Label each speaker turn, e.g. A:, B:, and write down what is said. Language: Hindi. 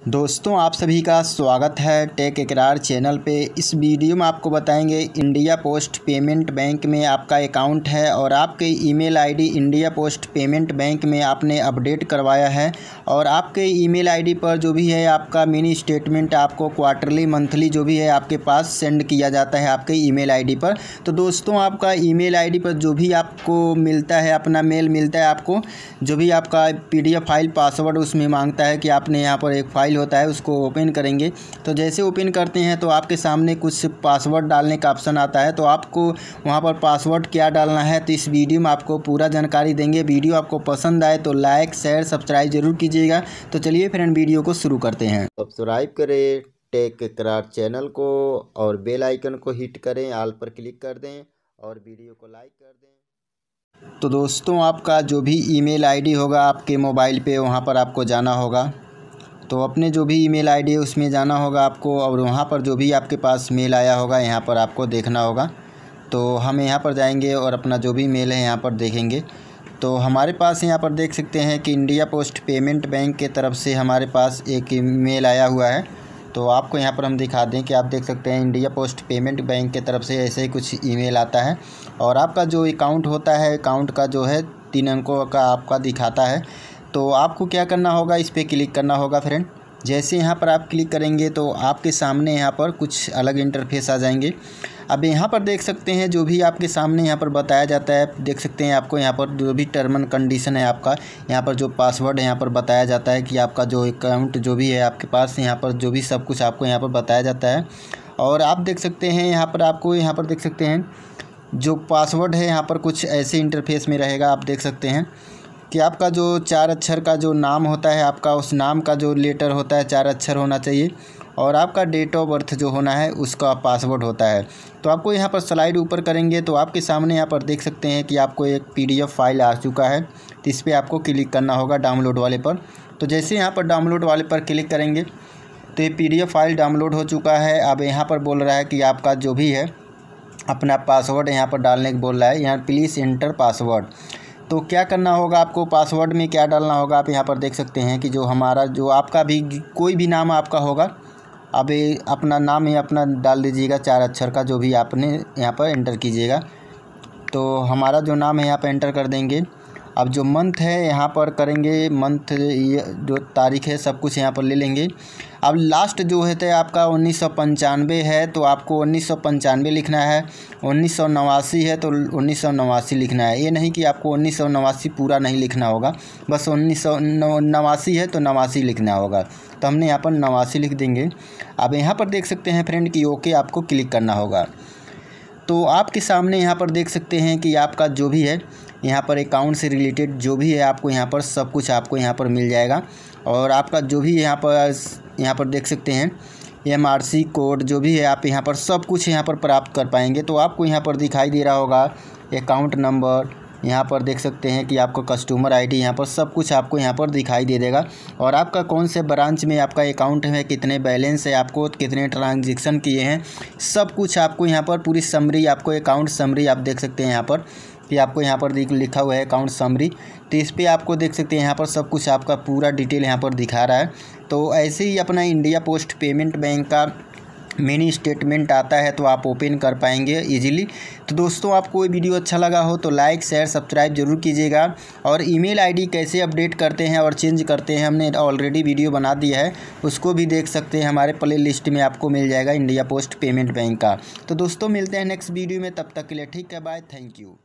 A: दोस्तों, आप सभी का स्वागत है टेक इकरार चैनल पे। इस वीडियो में आपको बताएँगे, इंडिया पोस्ट पेमेंट बैंक में आपका अकाउंट है और आपके email ID India post payment bank में आपने अपडेट करवाया है और आपके ईमेल आईडी पर जो भी है आपका मिनी स्टेटमेंट आपको क्वार्टरली, मंथली जो भी है आपके पास सेंड किया जाता है आपके ईमेल आईडी पर। तो दोस्तों, आपका ईमेल आईडी पर जो भी आपको मिलता है, अपना मेल मिलता है आपको, जो भी आपका पीडीएफ फ़ाइल, पासवर्ड उसमें माँगता है कि आपने यहाँ पर एक फ़ाइल फ़ाइल होता है उसको ओपन करेंगे। तो जैसे ओपन करते हैं तो आपके सामने कुछ पासवर्ड डालने का ऑप्शन आता है। तो आपको वहाँ पर पासवर्ड क्या डालना है तो इस वीडियो में आपको पूरा जानकारी देंगे। वीडियो आपको पसंद आए तो लाइक शेयर सब्सक्राइब ज़रूर कीजिएगा। तो चलिए फ्रेंड वीडियो को शुरू करते हैं।
B: सब्सक्राइब करें टेक करार चैनल को और बेल आइकन को हिट करें आल पर क्लिक कर दें और वीडियो को लाइक कर दें।
A: तो दोस्तों आपका जो भी ईमेल आईडी होगा आपके मोबाइल पे वहाँ पर आपको जाना होगा। तो अपने जो भी ईमेल आईडी है, उसमें जाना होगा आपको और वहाँ पर जो भी आपके पास मेल आया होगा, यहाँ पर आपको देखना होगा। तो हम यहाँ पर जाएँगे और अपना जो भी मेल है, यहाँ पर देखेंगे। तो हमारे पास यहाँ पर देख सकते हैं कि इंडिया पोस्ट पेमेंट बैंक के तरफ़ से हमारे पास एक मेल आया हुआ है। तो आपको यहाँ पर हम दिखा दें कि आप देख सकते हैं इंडिया पोस्ट पेमेंट बैंक के तरफ़ से ऐसे ही कुछ ईमेल आता है। और आपका जो अकाउंट होता है अकाउंट का जो है, तीन अंकों का आपका दिखाता है। तो आपको क्या करना होगा इस पर क्लिक करना होगा फ्रेंड जैसे यहाँ पर आप क्लिक करेंगे तो आपके सामने यहाँ पर कुछ अलग इंटरफेस आ जाएँगे अब यहाँ पर देख सकते हैं जो भी आपके सामने यहाँ पर बताया जाता है देख सकते हैं आपको यहाँ पर जो भी टर्म एंड कंडीशन है आपका यहाँ पर जो पासवर्ड है यहाँ पर बताया जाता है कि आपका जो अकाउंट जो भी है आपके पास यहाँ पर जो भी सब कुछ आपको यहाँ पर बताया जाता है और आप देख सकते हैं यहाँ पर आपको यहाँ पर देख सकते हैं जो पासवर्ड है यहाँ पर कुछ ऐसे इंटरफेस में रहेगा आप देख सकते हैं कि आपका जो चार अक्षर का जो नाम होता है, आपका उस नाम का जो लेटर होता है, चार अक्षर होना चाहिए और आपका डेट ऑफ़ बर्थ जो होना है, उसका पासवर्ड होता है। तो आपको यहाँ पर स्लाइड ऊपर करेंगे तो आपके सामने यहाँ पर देख सकते हैं कि आपको एक पीडीएफ फ़ाइल आ चुका है। इस पर आपको क्लिक करना होगा डाउनलोड वाले पर। तो जैसे यहाँ पर डाउनलोड वाले पर क्लिक करेंगे तो ये पीडीएफ फ़ाइल डाउनलोड हो चुका है। अब यहाँ पर बोल रहा है कि आपका जो भी है, अपना पासवर्ड यहाँ पर डालने को बोल रहा है। यहाँ प्लीज़ इंटर पासवर्ड तो क्या करना होगा आपको? पासवर्ड में क्या डालना होगा? आप यहाँ पर देख सकते हैं कि जो हमारा, जो आपका भी, कोई भी नाम आपका होगा अब अपना नाम ही अपना डाल दीजिएगा, चार अक्षर का जो भी आपने यहाँ पर एंटर कीजिएगा। तो हमारा जो नाम है यहाँ पर एंटर कर देंगे। अब जो मंथ है, यहाँ पर करेंगे मंथ जो तारीख है, सब कुछ यहाँ पर ले लेंगे। अब लास्ट जो है तो आपका उन्नीस सौ पंचानवे है तो आपको उन्नीस सौ पंचानवे लिखना है। उन्नीस सौ नवासी है तो उन्नीस सौ नवासी लिखना है। ये नहीं कि आपको उन्नीस सौ नवासी पूरा नहीं लिखना होगा, बस उन्नीस सौ नवासी है तो नवासी लिखना होगा। तो हमने यहाँ पर नवासी लिख देंगे। अब यहाँ पर देख सकते हैं फ्रेंड कि ओके आपको क्लिक करना होगा। तो आपके सामने यहाँ पर देख सकते हैं कि आपका जो भी है, यहाँ पर अकाउंट से रिलेटेड जो भी है आपको यहाँ पर सब कुछ आपको यहाँ पर मिल जाएगा। और आपका जो भी यहाँ पर यहाँ पर देख सकते हैं एम आर सी कोड जो भी है, आप यहाँ पर सब कुछ यहाँ पर प्राप्त कर पाएँगे। तो आपको यहाँ पर दिखाई दे रहा होगा अकाउंट नंबर यहाँ पर देख सकते हैं कि आपका कस्टमर आईडी यहाँ पर सब कुछ आपको यहाँ पर दिखाई दे देगा। और आपका कौन से ब्रांच में आपका अकाउंट है कितने बैलेंस है, आपको कितने ट्रांजेक्शन किए हैं, सब कुछ आपको यहाँ पर पूरी समरी आपको अकाउंट समरी आप देख सकते हैं यहाँ पर। कि आपको यहाँ पर लिखा हुआ है अकाउंट समरी तो इस पर आपको देख सकते हैं यहाँ पर सब कुछ आपका पूरा डिटेल यहाँ पर दिखा रहा है। तो ऐसे ही अपना इंडिया पोस्ट पेमेंट बैंक का मिनी स्टेटमेंट आता है तो आप ओपन कर पाएँगे इजीली तो दोस्तों, आपको ये वीडियो अच्छा लगा हो तो लाइक शेयर सब्सक्राइब ज़रूर कीजिएगा। और ईमेल आईडी कैसे अपडेट करते हैं और चेंज करते हैं, हमने ऑलरेडी वीडियो बना दिया है, उसको भी देख सकते हैं। हमारे प्ले लिस्ट में आपको मिल जाएगा इंडिया पोस्ट पेमेंट बैंक का। तो दोस्तों, मिलते हैं नेक्स्ट वीडियो में, तब तक के लिए ठीक है बाय थैंक यू